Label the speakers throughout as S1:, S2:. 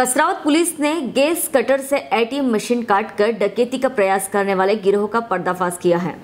S1: Kasrawad police ने gas cutter से ATM machine काट कर डकेती का प्रयास करने वाले गिरोह का पर्दाफाश किया है।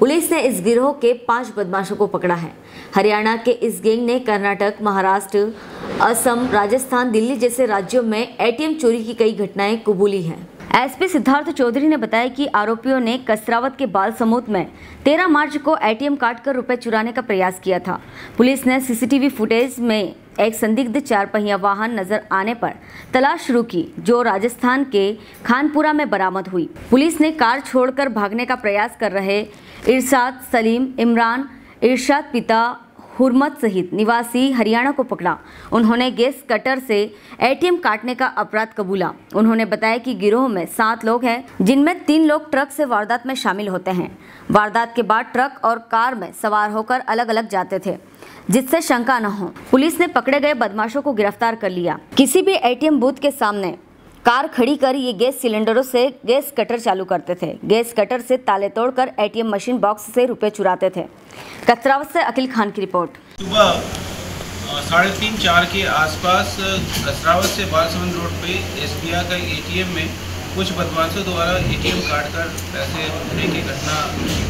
S1: पुलिस ने इस गिरोह के पाँच बदमाशों को पकड़ा है। हरियाणा के इस गैंग ने कर्नाटक, महाराष्ट्र, असम, राजस्थान, दिल्ली जैसे राज्यों में एटीएम चोरी की कई घटनाएँ कबूली हैं। एसपी सिद्धार्थ चौधरी ने बताया कि आरोपियों ने कसरावत के बाल समूत में 13 मार्च को एटीएम काटकर रुपए चुराने का प्रयास किया था। पुलिस ने सीसीटीवी फुटेज में एक संदिग्ध चार पहिया वाहन नज़र आने पर तलाश शुरू की जो राजस्थान के खानपुरा में बरामद हुई। पुलिस ने कार छोड़कर भागने का प्रयास कर रहे इरशाद सलीम, इमरान, इरशाद पिता हुरमत सहित निवासी हरियाणा को पकड़ा। उन्होंने गैस कटर से एटीएम काटने का अपराध कबूला। उन्होंने बताया कि गिरोह में सात लोग हैं, जिनमें तीन लोग ट्रक से वारदात में शामिल होते हैं। वारदात के बाद ट्रक और कार में सवार होकर अलग अलग जाते थे, जिससे शंका न हो। पुलिस ने पकड़े गए बदमाशों को गिरफ़्तार कर लिया। किसी भी एटीएम बूथ के सामने कार खड़ी कर ये गैस सिलेंडरों से गैस कटर चालू करते थे। गैस कटर से ताले तोड़कर एटीएम मशीन बॉक्स से रुपए चुराते थे। कचरावत से अखिल खान की रिपोर्ट।
S2: सुबह साढ़े तीन, चार के आसपास कसरावत से बालसमंद रोड पे एस का एटीएम में कुछ बदमाशों द्वारा एटीएम काट कर पैसे लूटने की घटना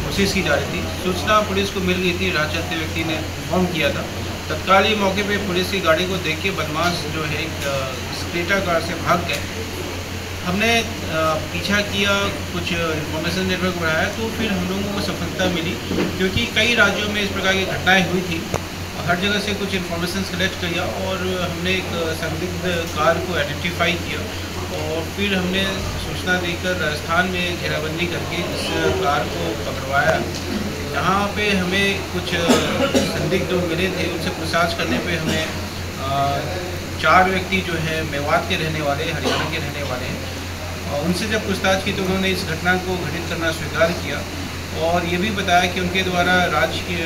S2: कोशिश की जा रही थी। सूचना पुलिस को मिल गई थी। राह व्यक्ति ने इन्फॉर्म किया था। तत्काल ही मौके पे पुलिस की गाड़ी को देख के बदमाश जो है एक स्क्रेटा कार से भाग गए। हमने पीछा किया, कुछ इंफॉर्मेशन नेटवर्क बढ़ाया तो फिर हम लोगों को सफलता मिली, क्योंकि कई राज्यों में इस प्रकार की घटनाएँ हुई थी। हर जगह से कुछ इन्फॉर्मेशन कलेक्ट किया और हमने एक संदिग्ध कार को आइडेंटिफाई किया और फिर हमने सूचना देकर राजस्थान में घेराबंदी करके इस कार को पकड़वाया। जहाँ पे हमें कुछ संदिग्ध लोग मिले थे, उनसे पूछताछ करने पे हमें चार व्यक्ति जो है, मेवात के रहने वाले, हरियाणा के रहने वाले हैं। उनसे जब पूछताछ की तो उन्होंने इस घटना को घटित करना स्वीकार किया और ये भी बताया कि उनके द्वारा राज्य के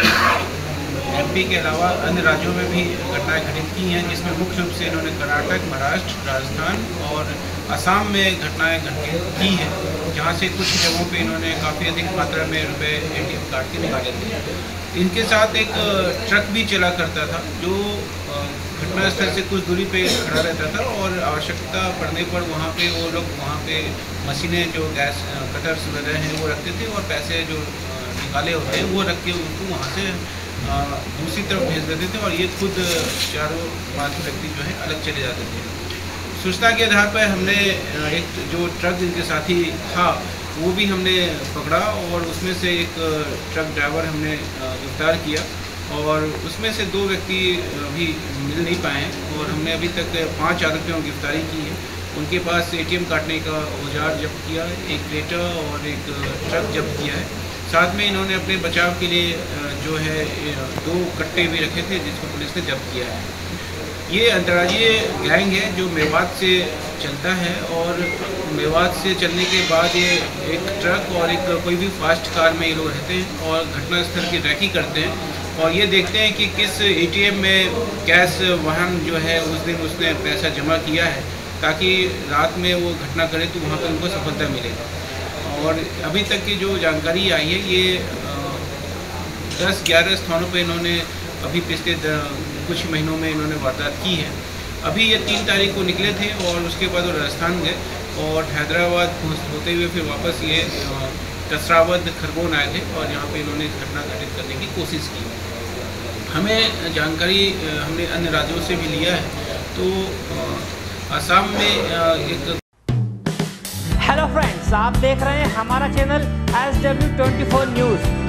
S2: एमपी के अलावा अन्य राज्यों में भी घटनाएँ घटित की हैं, जिसमें मुख्य रूप से इन्होंने कर्नाटक, महाराष्ट्र, राजस्थान और असम में घटनाएँ घटित की हैं, जहाँ से कुछ जगहों पे इन्होंने काफ़ी अधिक मात्रा में रुपए एटीएम कार्ड के निकाले थे। इनके साथ एक ट्रक भी चला करता था, जो घटनास्थल से कुछ दूरी पे खड़ा रहता था और आवश्यकता पड़ने पर वहाँ पे वो लोग, वहाँ पे मशीनें जो गैस कटर्स वगैरह हैं, वो रखते थे और पैसे जो निकाले होते हैं, वो रख के उनको वहाँ से दूसरी तरफ़ भेज देते थे और ये खुद चारों पाँच व्यक्ति जो है अलग चले जाते थे। सूचना के आधार पर हमने एक जो ट्रक जिनके साथी था, वो भी हमने पकड़ा और उसमें से एक ट्रक ड्राइवर हमने गिरफ़्तार किया और उसमें से दो व्यक्ति अभी मिल नहीं पाए हैं और हमने अभी तक पाँच आरोपियों की गिरफ्तारी की है। उनके पास एटीएम काटने का औज़ार जब्त किया, एक क्रेटा और एक ट्रक जब्त किया है। साथ में इन्होंने अपने बचाव के लिए जो है दो कट्टे भी रखे थे जिसको पुलिस ने जब्त किया है। ये अंतर्राज्यीय गैंग है जो मेवात से चलता है और मेवात से चलने के बाद ये एक ट्रक और एक कोई भी फास्ट कार में ये लोग रहते हैं और घटनास्थल की रैकी करते हैं और ये देखते हैं कि किस एटीएम में कैश वाहन जो है उस दिन उसने पैसा जमा किया है ताकि रात में वो घटना करे तो वहाँ पर उनको सफलता मिले। और अभी तक की जो जानकारी आई है ये दस ग्यारह स्थानों पर इन्होंने अभी पिछले कुछ महीनों में इन्होंने वारदात की है। अभी ये तीन तारीख को निकले थे और उसके बाद वो राजस्थान गए और हैदराबाद होते हुए फिर वापस ये कसरावद, खरगोन आए थे और यहाँ पे इन्होंने घटना घटित करने की कोशिश की। हमें जानकारी हमने अन्य राज्यों से भी लिया है। तो असम में एक
S3: हेलो फ्रेंड्स आप देख रहे हैं हमारा channel S W twenty four news